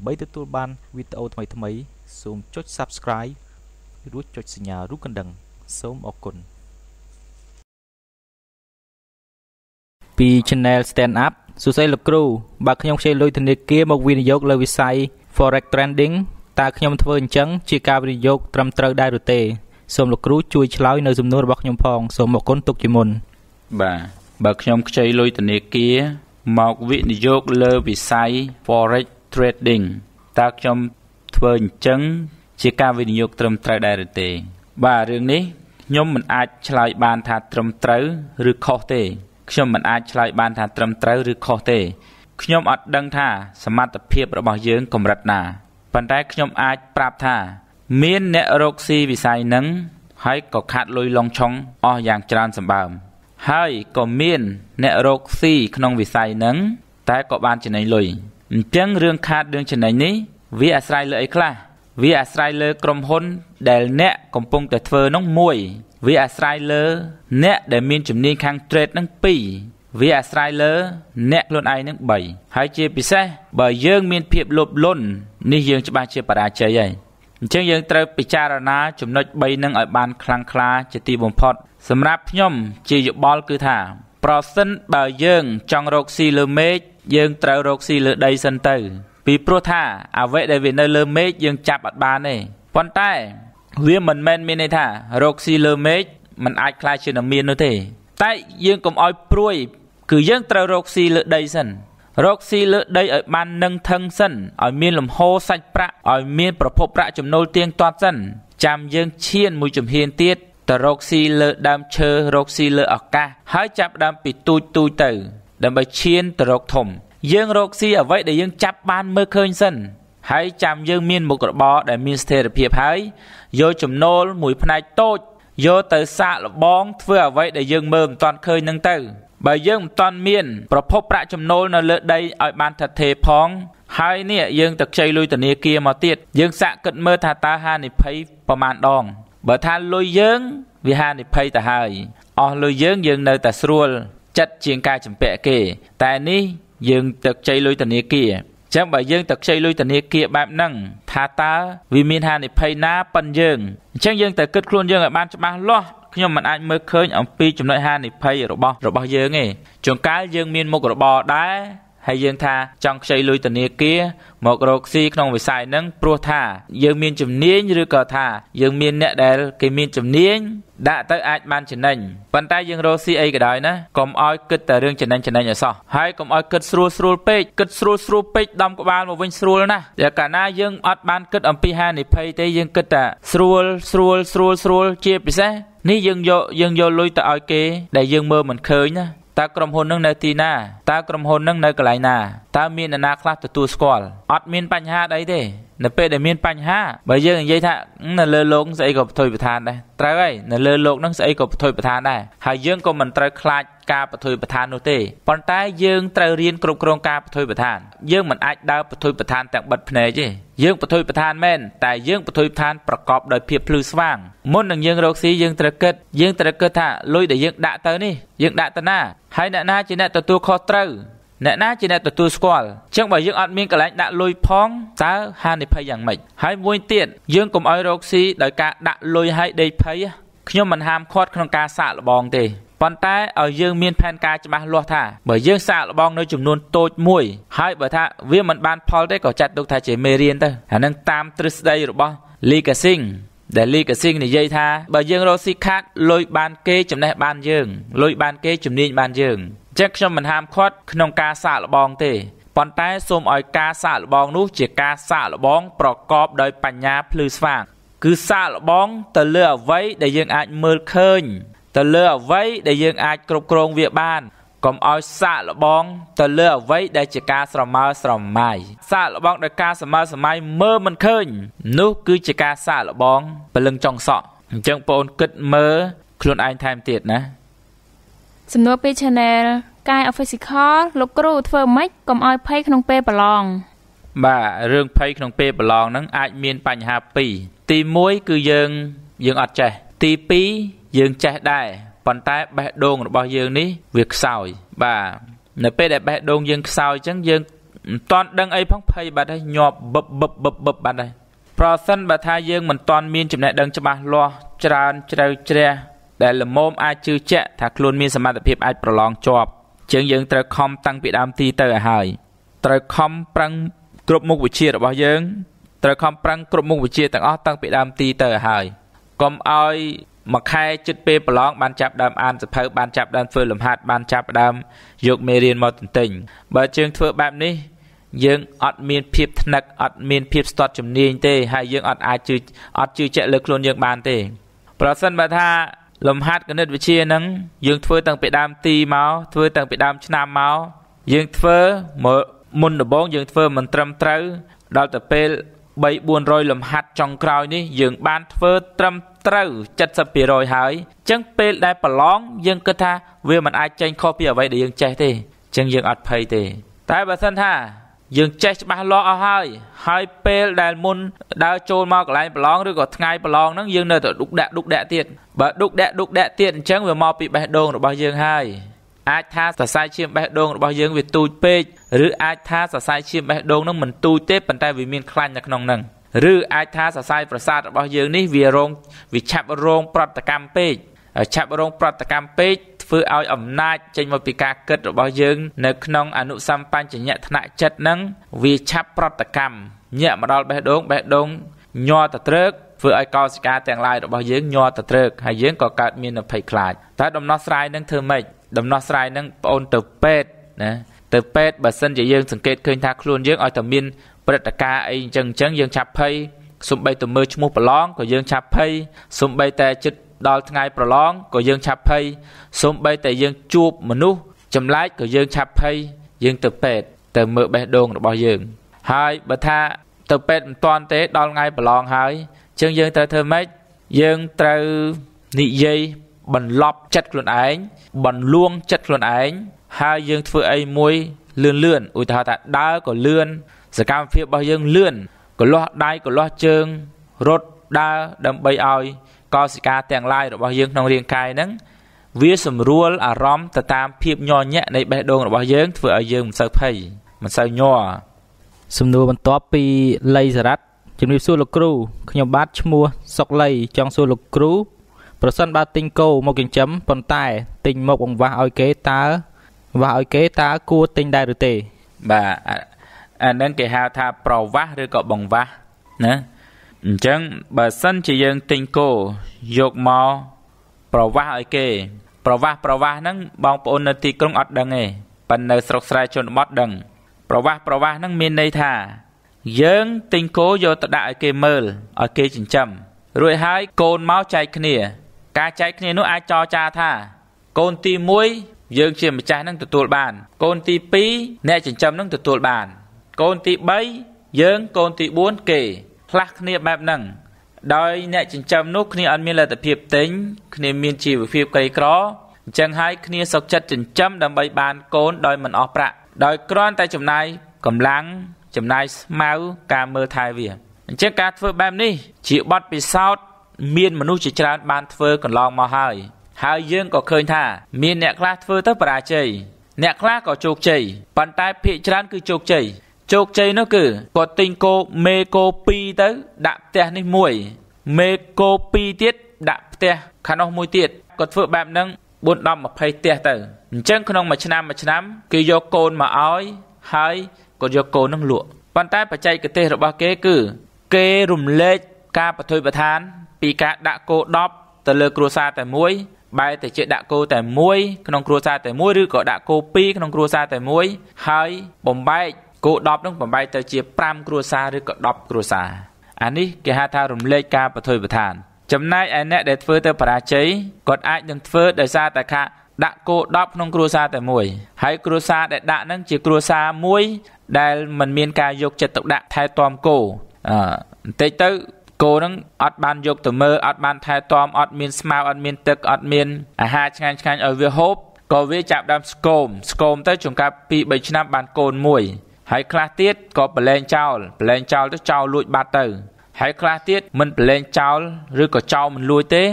ដើម្បីទទួលបានវីដេអូថ្មីៗសូមចុច Subscribe រួចចុចសញ្ញារូបកណ្ដឹង សូមអរគុណពី Channel Stand Up សួស្តីលោកគ្រូបើខ្ញុំខ្ចីលុយធនាគារមកវិនិយោគលើវិស័យ Forex Trading តើខ្ញុំធ្វើអញ្ចឹងជាការវិនិយោគត្រឹមត្រូវដែរឬទេសូមលោកគ្រូជួយឆ្លើយនៅសំណួររបស់ខ្ញុំផងសូមអរគុណទុកជាមុន បាទបើខ្ញុំខ្ចីលុយធនាគារមកវិនិយោគលើវិស័យ Forex Trading តើខ្ញុំធ្វើអញ្ចឹងជាការវិនិយោគត្រឹមត្រូវដែរឬទេ បាទរឿងនេះខ្ញុំមិនអាចឆ្លើយបានថាត្រឹមត្រូវឬខុសទេខ្ញុំមិនអាចឆ្លើយបានថាត្រឹមត្រូវឬខុសទេខ្ញុំអត់ដឹងថាសមត្ថភាពរបស់យើងកម្រិតណាប៉ុន្តែខ្ញុំអាចប្រាប់ថា មានអ្នករកស៊ីវិស័យនឹងហើយក៏ខាត់លុយឡងឆុងអស់យ៉ាងច្រើនសម្បើមហើយក៏មានអ្នករកស៊ីក្នុងវិស័យនឹងតែក៏បានចំណេញលុយ អញ្ចឹងរឿងខាតរឿងចំណេញនេះវាអាស្រ័យលើអីខ្លះវាអាស្រ័យលើក្រុមហ៊ុនដែលអ្នកកំពុងតែធ្វើនោះមួយវាអាស្រ័យលើអ្នកដែលមានជំនាញខាង trade នឹង2វាអាស្រ័យលើអ្នកខ្លួនឯងនឹង3ហើយជាពិសេសបើយើងមានភាពលោភលន់នេះយើងច្បាស់ជាបរាជ័យហើយអញ្ចឹងយើងត្រូវពិចារណាចំណុច3នឹងឲ្យបានខ្លាំងក្លាជាទីបំផុត សម្រាប់ខ្ញុំជាយោបល់គឺថា ប្រសិនបើយើងចង់រកស៊ីលើមេឃ យើងត្រូវរកស៊ីលើដីសិនទៅ ពីព្រោះថាអ្វីដែលវានៅលើមេឃយើងចាប់អត់បានទេប៉ុន្តែវាមិនមែនមានន័យថារកស៊ីលើមេឃมันអាចខ្លាចជានឹងមាននោះទេ តែយើងកុំឲ្យព្រួយ គឺយើងត្រូវរកស៊ីលើដីសិនរកស៊ីលើដីឲ្យបាននឹងថឹងសិនឲ្យមានលំហូរសាច់ប្រាក់ឲ្យមានប្រភពប្រាក់ចំណូលទៀងទាត់សិនចាំយើងឈានមួយជំហានទៀតទៅរកស៊ីលើដើមឈើរកស៊ីលើឱកាសហើយចាប់ដើមពីទូចទូចទៅ ដើម្បីឈានទៅរកធំ យើងរកស៊ីអ្វីដែលយើងចាប់បានមើលឃើញសិនហើយចាំយើងមានមុខរបរដែលមានស្ថិរភាពហើយយកចំណូលមួយផ្នែកតូចយកទៅសាកល្បងធ្វើអ្វីដែលយើងមើលមិនទាន់ឃើញនឹងទៅបើយើងមិនទាន់មានប្រភពប្រាក់ចំណូលនៅលើដីឲ្យបានថិតថេរផងហើយនេះយើងទៅខ្ចីលុយធនាគារមកទៀតយើងសាកគិតមើលថាតើហានិភ័យប្រមាណដង បើថាលុយយើងវាហានិភ័យទៅហើយអស់លុយយើងយើងនៅតែស្រួល ចិត្តជាងការចម្ពាក់គេ តែនេះយើងទៅខ្ចីលុយធនាគារចឹងបើយើងទៅខ្ចីលុយធនាគារបែបហ្នឹងថាតើវាមានហានិភ័យណាប៉ុនយើងអញ្ចឹងយើងទៅគិតខ្លួនយើងឲ្យបានច្បាស់លាស់ខ្ញុំមិនអាចមើលឃើញអំពីចំណុចហានិភ័យរបស់របស់យើងទេជួនកាលយើងមានមុខរបរដែរ ហើយយើងថាចង់ខ្ចីលុយធនាគារមករកស៊ីក្នុងវិស័យហ្នឹងព្រោះថាយើងមានជំនាញឬក៏ថាយើងមានអ្នកដែលគេមានជំនាញដាក់ទៅអាចបានចំណេញប៉ុន្តែយើងរកស៊ីអីក៏ដោយណាកុំឲ្យគិតតែរឿងចំណេញចំណេញអសោះហើយកុំឲ្យគិតស្រួលស្រួលពេកគិតស្រួលស្រួលពេកដំក្បាលមកវិញស្រួលណាស់តែកាលណាយើងអត់បានគិតអំពីហានិភ័យទេយើងគិតតែស្រួលស្រួលស្រួលស្រួលជាពិសេសនេះយើងយកយើងយកលុយទៅឲ្យគេដែលយើងមើលមិនឃើញណា តើក្រុមហ៊ុននឹងនៅទីណាតើក្រុមហ៊ុននឹងនៅកន្លែងណាតើមានអ្នកណាខ្លះទទួលស្គាល់អត់មានបញ្ហាអីទេនៅពេលដែលមានបញ្ហាបើយើងនិយាយថានៅលើលោកស្អីក៏បទុយប្រធានដែរត្រូវហើយនៅលើលោកនឹងស្អីក៏បទុយប្រធានដែរហើយយើងក៏មិនត្រូវខ្លាច ការបទុយប្រធាននោះទេប៉ុន្តែយើងត្រូវរៀនគ្រប់គ្រងការបទុយប្រធានយើងមិនអាចដើរបទុយប្រធានទាំងបិទភ្នែកទេយើងបទុយប្រធានមែនតែយើងបទុយប្រធានប្រកបដោយភាពភ្លឺស្វាងមុននឹងយើងរកស៊ីយើងត្រូវគិតយើងត្រូវគិតថាលុយដែលយើងដាក់ទៅនេះយើងដាក់ទៅណាហើយអ្នកណាជាអ្នកទទួលខុសត្រូវអ្នកណាជាអ្នកទទួលស្គាល់អញ្ចឹងបើយើងអត់មានកន្លែងដាក់លុយផងតើហានិភ័យយ៉ាងម៉េចហើយមួយទៀតយើងកុំឲ្យរកស៊ីដោយការដាក់លុយឲ្យដេកភ័យខ្ញុំមិនហាមឃាត់ក្នុងការសាកល្បងទេ ប៉ុន្តែឲ្យយើងមានផែនការច្បាស់លាស់ថាបើយើងសាកល្បងនៅចំនួនតូចមួយហើយបើថាវាមិនបានផលទេក៏ចាត់ទុកថាជាមេរៀនទៅអានឹងតាមទ្រឹស្ដីរបស់ Lee Kasing ដែល Lee Kasing និយាយថាបើយើងរកស៊ីខាតលុយបានគេចំណេះបានយើងលុយបានគេជំនាញបានយើងចឹងខ្ញុំមិនហាមឃាត់ក្នុងការសាកល្បងទេប៉ុន្តែសូមឲ្យការសាកល្បងនោះជាការសាកល្បងប្រកបដោយបញ្ញាភ្លឺស្វាងគឺសាកល្បងទៅលើអ្វីដែលយើងអាចមើលឃើញ ទៅលើអ្វីដែលយើងអាចគ្រប់គ្រងវាបានកុំឲ្យសាកល្បងទៅលើអ្វីដែលជាការស្រមើស្រមៃសាកល្បងដោយការស្រមើស្រមៃមើលមិនឃើញ នោះគឺជាការសាកល្បងព្រលឹងចង់សក់អញ្ចឹងបងអូនគិតមើលខ្លួនឯងថែមទៀតណាសំណួរពី Channel កាយ Official លោកគ្រូធ្វើម៉េចកុំឲ្យភ័យក្នុងពេលប្រឡងបាទរឿងភ័យក្នុងពេលប្រឡងហ្នឹងអាចមានបញ្ហាពីរទី1គឺយើងយើងអត់ចេះទី2 យើងចេះដែរប៉ុន្តែបេះដូងរបស់យើងនេះវាខ្សោយបាទនៅពេលដែលបេះដូងយើងខ្សោយអញ្ចឹងយើងមិនតាន់ដឹងអីផងភ័យបាត់ហើយញាប់បឹបបឹបបឹបបឹបបាត់ហើយប្រសិនបើថាយើងមិនតាន់មានចំណេះដឹងច្បាស់លាស់ច្រើនជ្រៅជ្រះដែលល្មមអាចជឿជាក់ថាខ្លួនមានសមត្ថភាពអាចប្រឡងជាប់ជាងយើងត្រូវខំតាំងពីដើមទីទៅឲ្យហើយត្រូវខំប្រឹងគ្រប់មុខវិជ្ជារបស់យើងត្រូវខំប្រឹងគ្រប់មុខវិជ្ជាទាំងអស់តាំងពីដើមទីទៅឲ្យហើយកុំឲ្យ មួយខែជិតពេលប្រឡងបានចាប់ដើមអានសភៅបានចាប់ដើមធ្វើលំហាត់បានចាប់ដើមយកមេរៀនមកទន្ទិញបើជើងធ្វើបែបនេះយើងអត់មានភាពថ្នឹកអត់មានភាពស្ទាត់ជំនាញទេហើយយើងអត់អាចជឿអត់ជឿជាក់លើខ្លួនយើងបានទេ ប្រសិនបើថាលំហាត់គណិតវិទ្យាហ្នឹងយើងធ្វើតាំងពីដើមទីមកធ្វើតាំងពីដើមឆ្នាំមកយើងធ្វើមកមុនដំបូងយើងធ្វើមិនត្រឹមត្រូវដល់ទៅពេល3 400លំហាត់ចុងក្រោយនេះយើងបានធ្វើត្រឹម ត្រូវ70%ហើយអញ្ចឹងពេលដែលប្រឡងយើងគិតថាវាមិនអាចចេញខុសពីអ្វីដែលយើងចេះទេអញ្ចឹងយើងអត់ភ័យទេ តែបើសិនថាយើងចេះច្បាស់លាស់អស់ហើយហើយពេលដែលមុនដើរចូលមកកន្លែងប្រឡងឬក៏ថ្ងៃប្រឡងហ្នឹងយើងនៅតែឌុកដាក់ឌុកដាក់ទៀតបើឌុកដាក់ឌុកដាក់ទៀតអញ្ចឹងវាមកពីបេះដូងរបស់យើងហើយអាចថាសរសៃឈាមបេះដូងរបស់យើងវាទូចពេកឬអាចថាសរសៃឈាមបេះដូងហ្នឹងមិនទូចទេប៉ុន្តែវាមានខ្លាញ់នៅក្នុងហ្នឹង ឬអាចថាសរសៃប្រសាទរបស់យើងនេះវារងវាឆាប់រងប្រតិកម្មពេកឆាប់រងប្រតិកម្មពេកធ្វើឲ្យអំណាចចេញមកពីការគិតរបស់យើង នៅក្នុងអនុសម្បញ្ញៈថ្នាក់ចិត្តហ្នឹងវាឆាប់ប្រតិកម្មញាក់មកដល់បេះដូងបេះដូងញ័រទៅត្រើកធ្វើឲ្យកោសិកាទាំងឡាយរបស់យើងញ័រទៅត្រើកហើយយើងក៏កើតមានភ័យខ្លាចតែដំណោះស្រាយនឹងធ្វើម៉េចដំណោះស្រាយនឹងបងអូនទៅពេទ្យណាទៅពេទ្យបើសិនជាយើងសង្កេតឃើញថាខ្លួនយើងឲ្យតែមាន ព្រឹត្តិការណ៍អីអញ្ចឹងអញ្ចឹងយើងឆាប់ភ័យសំបីទៅមើលឈ្មោះប្រឡងក៏យើងឆាប់ភ័យសំបីតែចិត្តដល់ថ្ងៃប្រឡងក៏យើងឆាប់ភ័យសំបីតែយើងជួបមនុស្សចម្លែកក៏យើងឆាប់ភ័យយើងទៅពេទ្យទៅមើលបេះដូងរបស់យើង ហើយបើថាទៅពេទ្យមិនទាន់ទេដល់ថ្ងៃប្រឡងហើយអញ្ចឹងយើងត្រូវធ្វើម៉េចយើងត្រូវនិយាយបន្លប់ចិត្តខ្លួនឯងបន្លួងចិត្តខ្លួនឯងហើយយើងធ្វើអីមួយលឿនលឿនឧទាហរណ៍ថាដើរក៏លឿន សកម្មភាពរបស់យើងលឿនកលាស់ដៃកលាស់ជើងរត់ដើរដើម្បីឲ្យកោសិកាទាំងឡាយរបស់យើងក្នុងរាងកាយហ្នឹងវាសម្រួលអារម្មណ៍ទៅតាមភាពញ័រញាក់នៃបេះដូងរបស់យើងធ្វើឲ្យយើងមិនសូវភ័យមិនសូវញ័រសំណួរបន្ទាប់ពីលីសារ៉ាត់ជំរាបសួរលោកគ្រូខ្ញុំបាទឈ្មោះសុកលីចង់សួរលោកគ្រូប្រសិនបើទិញគោមកចិញ្ចឹមប៉ុន្តែទិញមកបង្វាស់ឲ្យគេតើវាស់ឲ្យគេតើគួរទិញដែរឬទេបាទ អានឹងគេហៅថាប្រវាស់ឬក៏បង្វាស់ណាអញ្ចឹងបើសិនជាយើងទិញគោយកមកប្រវាស់ឲ្យគេ ប្រវាស់ប្រវាស់ហ្នឹងបងប្អូននៅទីក្រុងអត់ដឹងទេប៉ុន្តែនៅស្រុកស្រែជនបទដឹង ប្រវាស់ប្រវាស់ហ្នឹងមានន័យថា យើងទិញគោយកទៅដាក់ឲ្យគេមើលឲ្យគេចិញ្ចឹមរួចហើយកូនមកចែកគ្នា ការចែកគ្នានោះអាចចរចាថា កូនទី1យើងជាម្ចាស់នឹងទទួលបាន កូនទី2អ្នកចិញ្ចឹមនឹងទទួលបាន កូនទី3យើងកូនទី4គេផ្លាស់គ្នាបែបហ្នឹងដោយអ្នកចិញ្ចឹមនោះគ្នាអត់មានលទ្ធភាពទិញគ្នាមានជីវភាពក្រីក្រអញ្ចឹងហើយគ្នាសុកចិត្តចិញ្ចឹមដើម្បីបានកូនដោយមិនអស់ប្រាក់ដោយគ្រាន់តែចំណាយកម្លាំងចំណាយស្មៅការមើលថែវាអញ្ចឹងការធ្វើបែបនេះជាបទពិសោធន៍មានមនុស្សជាច្រើនបានធ្វើកន្លងមកហើយហើយយើងក៏ឃើញថាមានអ្នកខ្លះធ្វើទៅបរាជ័យអ្នកខ្លះក៏ជោគជ័យប៉ុន្តែភាគច្រើនគឺជោគជ័យ ជោគជ័យនោះគឺគាត់ទិញគោមេគោ2ទៅដាក់ផ្ទះនេះមួយមេគោ2ទៀតដាក់ផ្ទះខាងនោះមួយទៀតគាត់ធ្វើបែបហ្នឹង4 10 20ផ្ទះទៅអញ្ចឹងក្នុងមួយឆ្នាំមួយឆ្នាំគេយកកូនមកឲ្យហើយគាត់យកកូននឹងលក់ប៉ុន្តែបច្ចេកទេសរបស់គេគឺ គេរំលែកការបទុយប្រឋាន ពីការដាក់គោ10ទៅលើគ្រួសារតែមួយបែរទៅជាដាក់គោតែមួយក្នុងគ្រួសារតែមួយឬក៏ដាក់គោ2ក្នុងគ្រួសារតែមួយហើយបំបែក គោ10នឹងបំបែកទៅជា5គ្រួសារឬក៏10គ្រួសារអានេះគេហៅថារំលែកការបទុយប្រឋាន ចំណែកឯអ្នកដែលធ្វើទៅបរាជ័យគាត់អាចនឹងធ្វើដោយសារតែថាដាក់គោ10ក្នុងគ្រួសារតែមួយហើយគ្រួសារដែលដាក់នឹងជាគ្រួសារមួយដែលមិនមានការយកចិត្តទុកដាក់ថែទាំគោអឺបន្តិចទៅគោនឹងអត់បានយកទៅមើលអត់បានថែទាំអត់មានស្មៅអត់មានទឹកអត់មានអាហារឆ្ងាញ់ឆ្ងាញ់ឲ្យវាហូបក៏វាចាប់ដើមស្គមស្គមទៅចង្កាប់2 3ឆ្នាំបានកូនមួយ ហើយខ្លះទៀតក៏ប្រឡែងចោលប្រឡែងចោលទៅចោលលួចបាត់ទៅហើយខ្លះទៀតមិនប្រឡែងចោលឬក៏ចោលមិនលួចទេ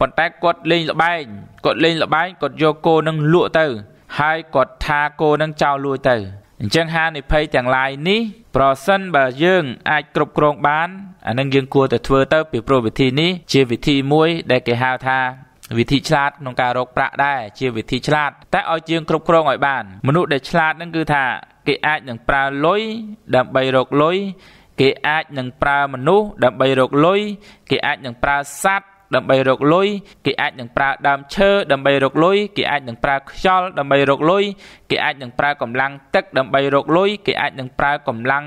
ប៉ុន្តែគាត់លេងលបែងគាត់លេងលបែងគាត់យកគោនឹងលក់ទៅ ហើយគាត់ថាគោនឹងចោលលួចទៅអអញ្ចឹងហានិភ័យទាំងឡាយនេះប្រសិនបើយើងអាចគ្រប់គ្រងបានអានឹងយើងគួរតែធ្វើទៅពីព្រោះវិធីនេះជាវិធីមួយដែលគេហៅថា វិធីឆ្លាតក្នុងការរកប្រាក់ដែរជាវិធីឆ្លាត តែឲ្យជាងគ្រប់គ្រងឲ្យបាន មនុស្សដែលឆ្លាតហ្នឹងគឺថាគេអាចនឹងប្រើលុយដើម្បីរកលុយគេអាចនឹងប្រើមនុស្សដើម្បីរកលុយគេអាចនឹងប្រើសត្វដើម្បីរកលុយគេអាចនឹងប្រើដើមឈើដើម្បីរកលុយគេអាចនឹងប្រើខ្យល់ដើម្បីរកលុយគេអាចនឹងប្រើកម្លាំងទឹកដើម្បីរកលុយគេអាចនឹងប្រើកម្លាំង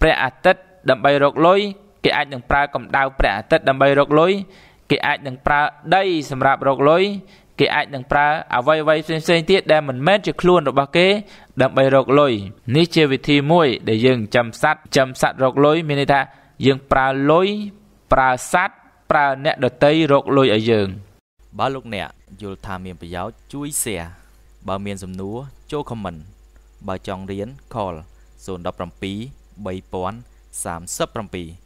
ព្រះអាទិត្យដើម្បីរកលុយគេអាចនឹងប្រើកម្ដៅព្រះអាទិត្យដើម្បីរកលុយ គេអាចនឹងប្រើដីសម្រាប់រកលុយគេអាចនឹងប្រើអ្វីអ្វីផ្សេងៗទៀតដែលមិនមែនជាខ្លួនរបស់គេ ដើម្បីរកលុយនេះជាវិធីមួយ ដែលយើងចំសັດចំសັດរកលុយមានន័យថាយើងប្រើលុយប្រើសັດប្រើអ្នកដតីរកលុយឲ្យយើងបើលោកអ្នកយល់ថាមានប្រយោជន៍ជួយ share បើមានសំណួរចូល comment បើចង់រៀន call 017 3037